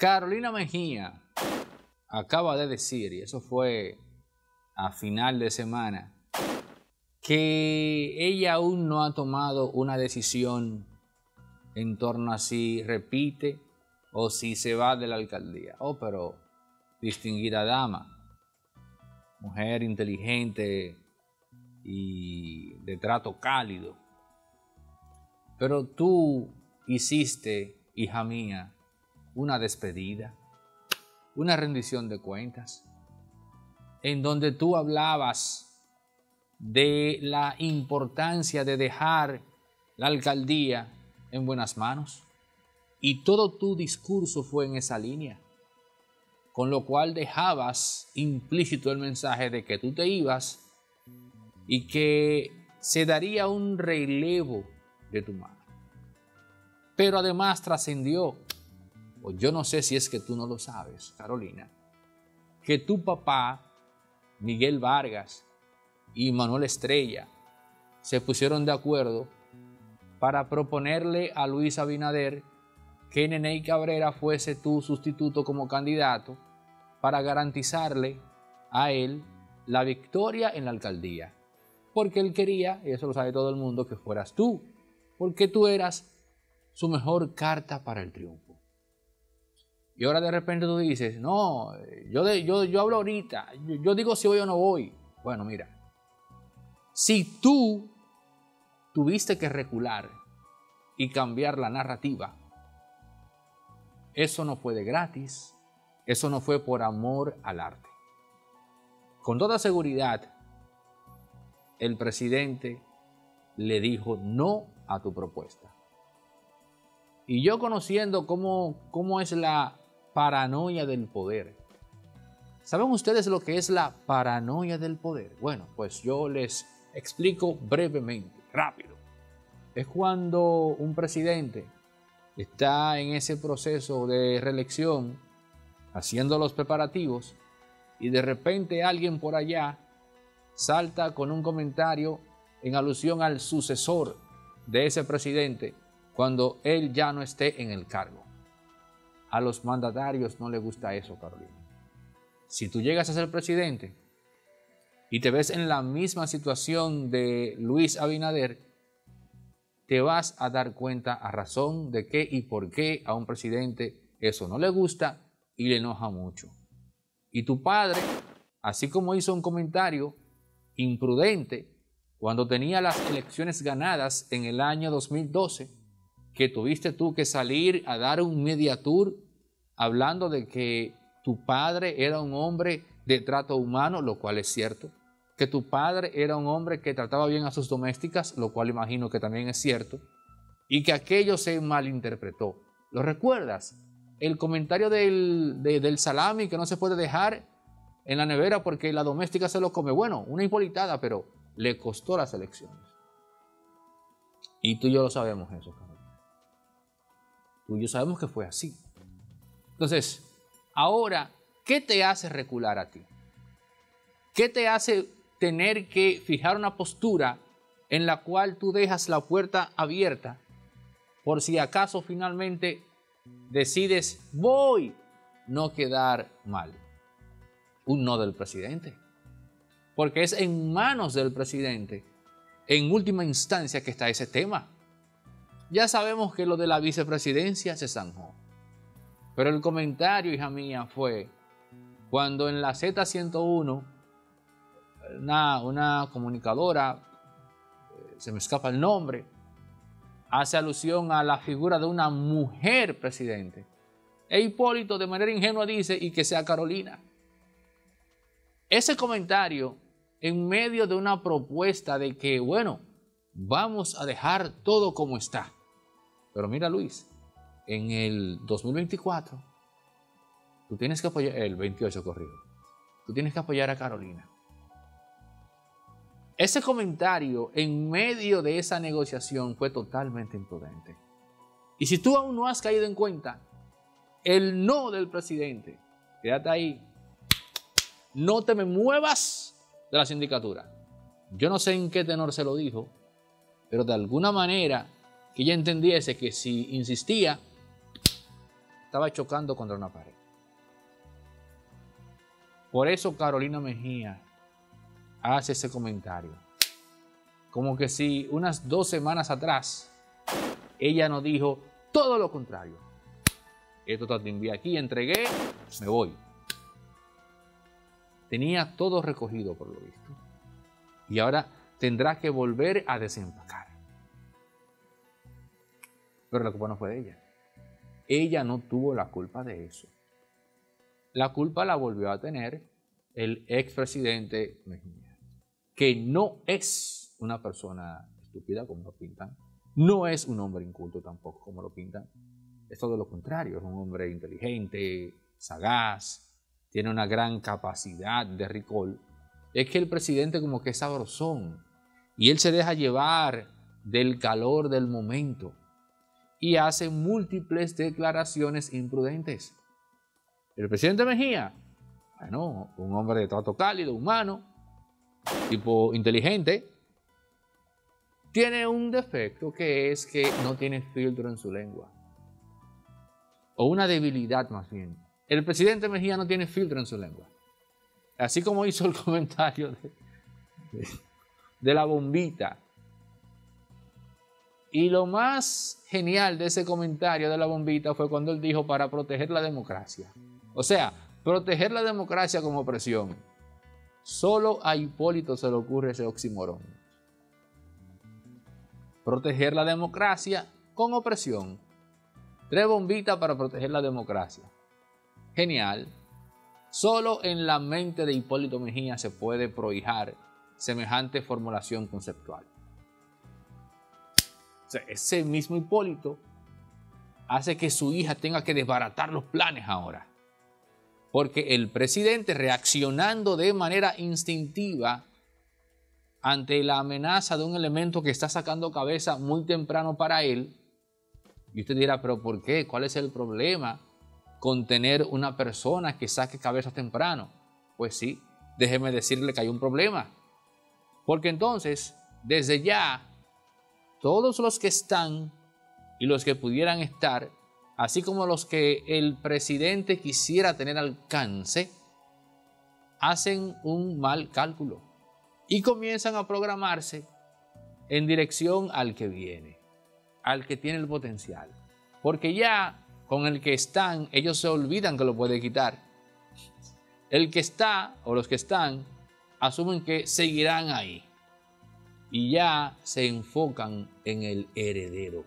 Carolina Mejía acaba de decir, y eso fue a final de semana, que ella aún no ha tomado una decisión en torno a si repite o si se va de la alcaldía. Oh, pero distinguida dama, mujer inteligente y de trato cálido. Pero tú hiciste, hija mía, una despedida, una rendición de cuentas, en donde tú hablabas de la importancia de dejar la alcaldía en buenas manos. Y todo tu discurso fue en esa línea, con lo cual dejabas implícito el mensaje de que tú te ibas y que se daría un relevo de tu mano. Pero además trascendió, o yo no sé si es que tú no lo sabes, Carolina, que tu papá, Miguel Vargas, y Manuel Estrella se pusieron de acuerdo para proponerle a Luis Abinader que Nene Cabrera fuese tu sustituto como candidato para garantizarle a él la victoria en la alcaldía. Porque él quería, y eso lo sabe todo el mundo, que fueras tú, porque tú eras su mejor carta para el triunfo. Y ahora de repente tú dices, no, yo, yo, yo hablo ahorita, yo digo si voy o no voy. Bueno, mira, si tú tuviste que recular y cambiar la narrativa, eso no fue de gratis, eso no fue por amor al arte. Con toda seguridad, el presidente le dijo no a tu propuesta. Y yo conociendo cómo, cómo es la paranoia del poder, ¿saben ustedes lo que es la paranoia del poder? Bueno, pues yo les Explico brevemente, rápido. Es cuando un presidente está en ese proceso de reelección, haciendo los preparativos, y de repente alguien por allá salta con un comentario en alusión al sucesor de ese presidente cuando él ya no esté en el cargo. A los mandatarios no les gusta eso, Carolina. Si tú llegas a ser presidente, y te ves en la misma situación de Luis Abinader, te vas a dar cuenta a razón de qué y por qué a un presidente eso no le gusta y le enoja mucho. Y tu padre, así como hizo un comentario imprudente cuando tenía las elecciones ganadas en el año 2012, que tuviste tú que salir a dar un media tour hablando de que tu padre era un hombre de trato humano, lo cual es cierto, que tu padre era un hombre que trataba bien a sus domésticas, lo cual imagino que también es cierto, y que aquello se malinterpretó. ¿Lo recuerdas? El comentario del, del salami que no se puede dejar en la nevera porque la doméstica se lo come. Bueno, una impolitada, pero le costó las elecciones. Y tú y yo lo sabemos eso, Tú y sabemos que fue así. Entonces, ahora, ¿qué te hace recular a ti? ¿Qué te hace tener que fijar una postura en la cual tú dejas la puerta abierta por si acaso finalmente decides voy no quedar mal. Un no del presidente. Porque es en manos del presidente, en última instancia, que está ese tema. Ya sabemos que lo de la vicepresidencia se zanjó. Pero el comentario, hija mía, fue cuando en la Z101 una, comunicadora, eh, se me escapa el nombre, hace alusión a la figura de una mujer presidente. E Hipólito de manera ingenua dice, y que sea Carolina. Ese comentario en medio de una propuesta de que, bueno, vamos a dejar todo como está. Pero mira Luis, en el 2024, tú tienes que apoyar, el 28 corrido, tú tienes que apoyar a Carolina. Ese comentario en medio de esa negociación fue totalmente imprudente. Y si tú aún no has caído en cuenta el no del presidente, quédate ahí. No te me muevas de la sindicatura. Yo no sé en qué tenor se lo dijo, pero de alguna manera ella entendiese que si insistía, estaba chocando contra una pared. Por eso Carolina Mejía hace ese comentario. Como que si unas dos semanas atrás ella nos dijo todo lo contrario. Esto te envié aquí, entregué, me voy. Tenía todo recogido por lo visto. Y ahora tendrá que volver a desempacar. Pero la culpa no fue de ella. Ella no tuvo la culpa de eso. La culpa la volvió a tener el expresidente Mejía, que no es una persona estúpida como lo pintan, no es un hombre inculto tampoco como lo pintan, es todo lo contrario, es un hombre inteligente, sagaz, tiene una gran capacidad de recall. Es que el presidente como que es sabrosón y él se deja llevar del calor del momento y hace múltiples declaraciones imprudentes. El presidente Mejía, bueno, un hombre de trato cálido, humano, tipo inteligente, tiene un defecto que es que no tiene filtro en su lengua. O una debilidad más bien. El presidente Mejía no tiene filtro en su lengua. Así como hizo el comentario de, de la bombita y lo más genial de ese comentario de la bombita fue cuando él dijo para proteger la democracia. O sea, proteger la democracia como opresión. Solo a Hipólito se le ocurre ese oxímoron. Proteger la democracia con opresión. Tres bombitas para proteger la democracia. Genial. Solo en la mente de Hipólito Mejía se puede prohijar semejante formulación conceptual ese mismo Hipólito hace que su hija tenga que desbaratar los planes ahora. Porque el presidente reaccionando de manera instintiva ante la amenaza de un elemento que está sacando cabeza muy temprano para él, y usted dirá, pero ¿por qué? ¿Cuál es el problema con tener una persona que saque cabeza temprano? Pues sí, déjeme decirle que hay un problema. Porque entonces, desde ya, todos los que están y los que pudieran estar, así como los que el presidente quisiera tener alcance, hacen un mal cálculo y comienzan a programarse en dirección al que viene, al que tiene el potencial. Porque ya con el que están, ellos se olvidan que lo puede quitar. El que está o los que están asumen que seguirán ahí y ya se enfocan en el heredero.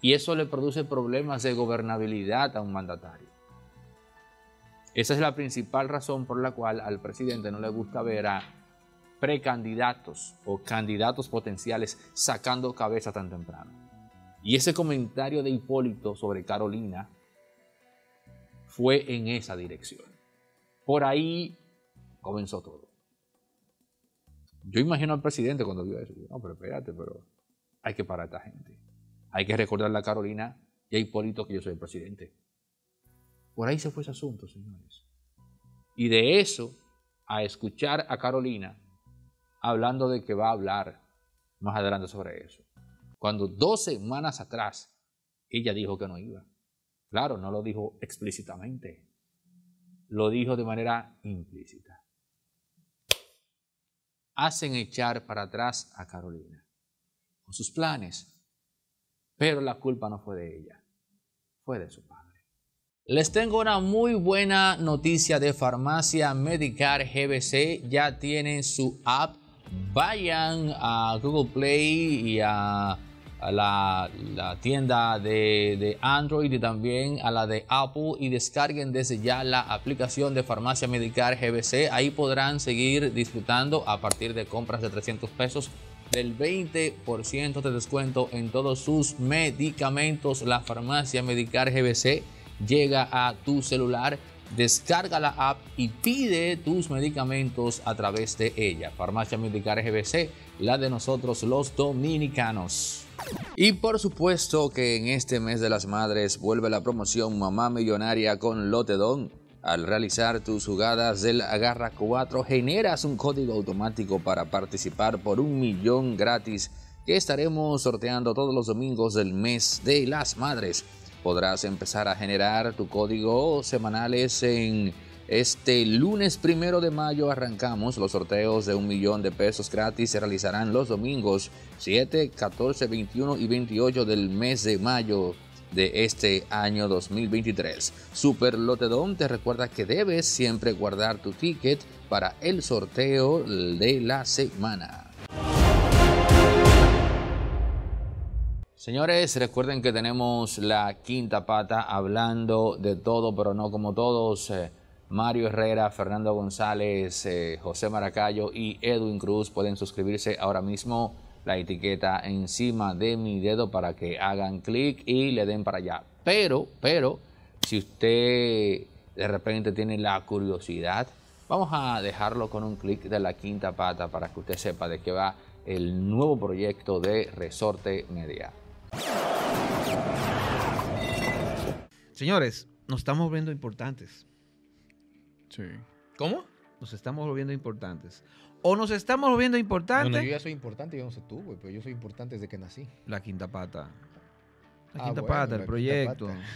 Y eso le produce problemas de gobernabilidad a un mandatario. Esa es la principal razón por la cual al presidente no le gusta ver a precandidatos o candidatos potenciales sacando cabeza tan temprano. Y ese comentario de Hipólito sobre Carolina fue en esa dirección. Por ahí comenzó todo. Yo imagino al presidente cuando vio eso. No, pero espérate, pero hay que parar a esta gente. Hay que recordarle a Carolina y a Hipólito que yo soy el presidente. Por ahí se fue ese asunto, señores. Y de eso, a escuchar a Carolina hablando de que va a hablar más adelante sobre eso. Cuando dos semanas atrás ella dijo que no iba. Claro, no lo dijo explícitamente. Lo dijo de manera implícita hacen echar para atrás a Carolina con sus planes. Pero la culpa no fue de ella, fue de su padre. Les tengo una muy buena noticia de Farmacia Medicar GBC. Ya tienen su app. Vayan a Google Play y a a la, tienda de, de, Android y también a la de Apple y descarguen desde ya la aplicación de Farmacia Medicar GBC. Ahí podrán seguir disfrutando a partir de compras de 300 pesos del 20% de descuento en todos sus medicamentos. La Farmacia Medicar GBC llega a tu celular. Descarga la app y pide tus medicamentos a través de ella. Farmacia Medicar GBC, la de nosotros los dominicanos. Y por supuesto que en este mes de las madres vuelve la promoción Mamá Millonaria con Lotedón. Al realizar tus jugadas del Agarra 4 generas un código automático para participar por un millón gratis que estaremos sorteando todos los domingos del mes de las madres. podrás empezar a generar tu código semanales en este lunes primero de mayo arrancamos los sorteos de un millón de pesos gratis. Se realizarán los domingos 7, 14, 21 y 28 del mes de mayo de este año 2023. Super Lotedom te recuerda que debes siempre guardar tu ticket para el sorteo de la semana. Señores, recuerden que tenemos la quinta pata hablando de todo, pero no como todos. Eh, Mario Herrera, Fernando González, eh, José Maracayo y Edwin Cruz pueden suscribirse ahora mismo la etiqueta encima de mi dedo para que hagan clic y le den para allá. Pero, pero, si usted de repente tiene la curiosidad, vamos a dejarlo con un clic de la quinta pata para que usted sepa de qué va el nuevo proyecto de Resorte Media. Señores, nos estamos viendo importantes. Sí. ¿Cómo? Nos estamos volviendo importantes. O nos estamos volviendo importantes. Bueno, yo ya soy importante, yo no sé tú, güey, pero yo soy importante desde que nací. La quinta pata. La Ah, quinta bueno, pata, el proyecto. pata.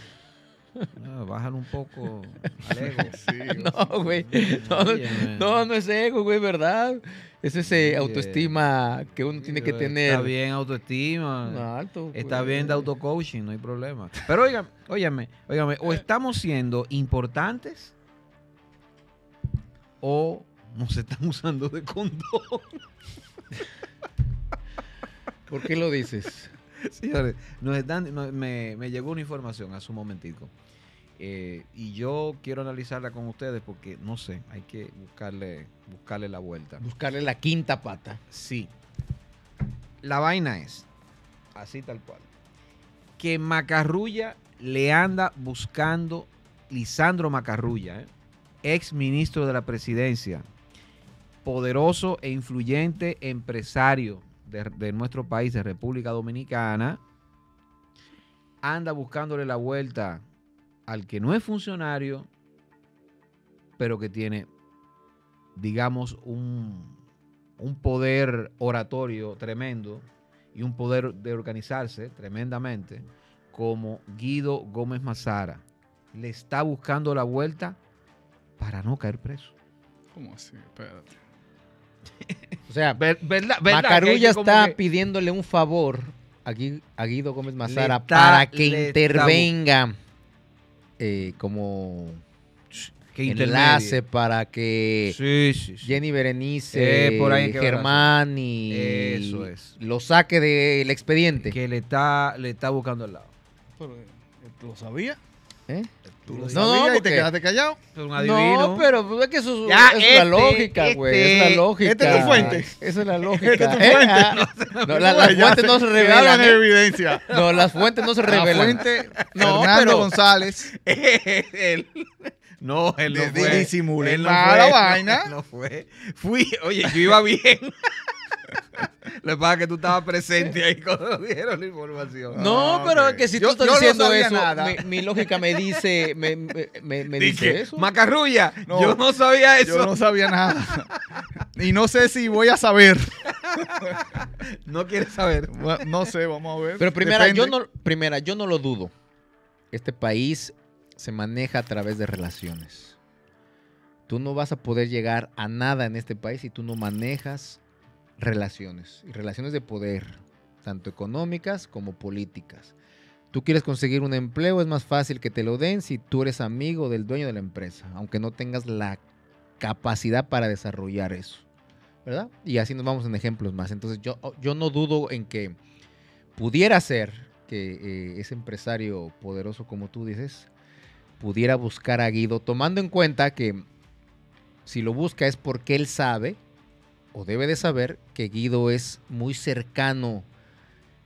Ah, bájalo un poco al ego. No, güey. No, no, no, no es ego, güey, ¿verdad? Es ese Oye. autoestima que uno tiene que Está tener. bien autoestima. Alto. Está güey. bien de autocoaching, no hay problema. Pero oigan, óigame, óigame, o estamos siendo importantes o nos están usando de condón. ¿Por qué lo dices? Señores, nos están, me, me llegó una información hace un momentico. eh, y yo quiero analizarla con ustedes porque no sé, hay que buscarle, buscarle la vuelta. Buscarle la quinta pata. Sí. La vaina es, así tal cual, que Macarrulla le anda buscando, Lisandro Macarrulla, ¿eh? Ex ministro de la presidencia, poderoso e influyente empresario de, nuestro país, de República Dominicana, anda buscándole la vuelta al que no es funcionario, pero que tiene, digamos, un, un poder oratorio tremendo y un poder de organizarse tremendamente, como Guido Gómez Mazara. Le está buscando la vuelta para no caer preso. ¿Cómo así? Espérate. O sea, Ver- Macarulla que está que- pidiéndole un favor a, Gui- a Guido Gómez Mazara para que intervenga eh, como que enlace para que Sí, sí, sí. Jenny Berenice, Eh, por ahí Germán y Eso es. lo saque del expediente. Que le está, le está buscando al lado. Pero, eh, ¿Tú lo sabías? ¿Eh? ¿Tú lo No, no, y te quedaste callado? Es un adivino. No, pero es que eso, Ya, eso es este, la lógica, güey. es la este, lógica. esta es tu fuente. Esa es la lógica. Esta es tu ¿eh? fuente. No, la- las fuentes no se revelan. ¿eh? evidencia. No, las fuentes no se La revelan. fuente, No, Fernando pero- González. él. No, él no fue. disimulé Él no fue, la no, vaina. él No fue. Fui, oye, yo iba bien. Lo que pasa es que tú estabas presente ahí cuando dieron la información. No, Ah, pero es que si Yo- tú estás yo no diciendo sabía eso, nada. mi, mi lógica me dice, me, me, me- me dice Dije, eso. Macarrulla, No, yo no sabía eso. Yo no sabía nada. Y no sé si voy a saber. No quieres saber. Bueno, No sé, vamos a ver. Pero primera yo, no, primera, yo no lo dudo. Este país se maneja a través de relaciones. Tú no vas a poder llegar a nada en este país si tú no manejas relaciones. Y relaciones de poder, tanto económicas como políticas. Tú quieres conseguir un empleo, es más fácil que te lo den si tú eres amigo del dueño de la empresa, aunque no tengas la capacidad para desarrollar eso. ¿Verdad? Y así nos vamos en ejemplos más. Entonces yo, yo no dudo en que pudiera ser que eh, ese empresario poderoso como tú dices pudiera buscar a Guido, tomando en cuenta que si lo busca es porque él sabe o debe de saber que Guido es muy cercano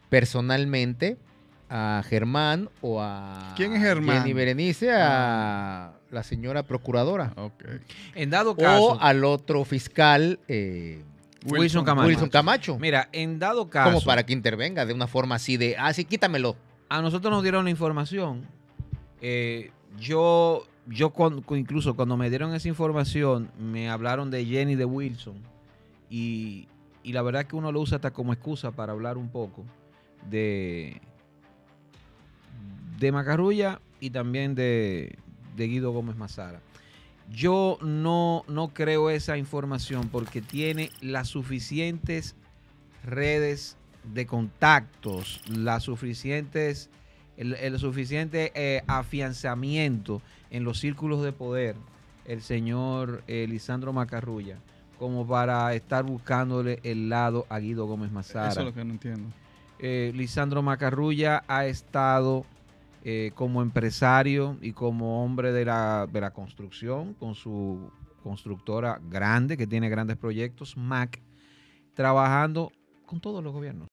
personalmente a Germán o a ¿Quién es Germán? Ah. Jenny Berenice, a la señora procuradora Ok. En dado caso, o al otro fiscal eh, Wilson Camacho. Wilson Camacho. mira, en dado caso, Como para que intervenga de una forma así de, ah, sí, quítamelo. a nosotros nos dieron la información. eh, yo, yo con- incluso cuando me dieron esa información, me hablaron de Jenny de Wilson. Y, y la verdad que uno lo usa hasta como excusa para hablar un poco de, Macarrulla y también de, Guido Gómez Mazara. Yo no, no creo esa información porque tiene las suficientes redes de contactos, las suficientes, el, el suficiente eh, afianzamiento en los círculos de poder, el señor eh, Lisandro Macarrulla, como para estar buscándole el lado a Guido Gómez Mazara. Eso es lo que no entiendo. Eh, Lisandro Macarrulla ha estado eh, como empresario y como hombre de la, de la construcción con su constructora grande que tiene grandes proyectos, MAC, trabajando con todos los gobiernos.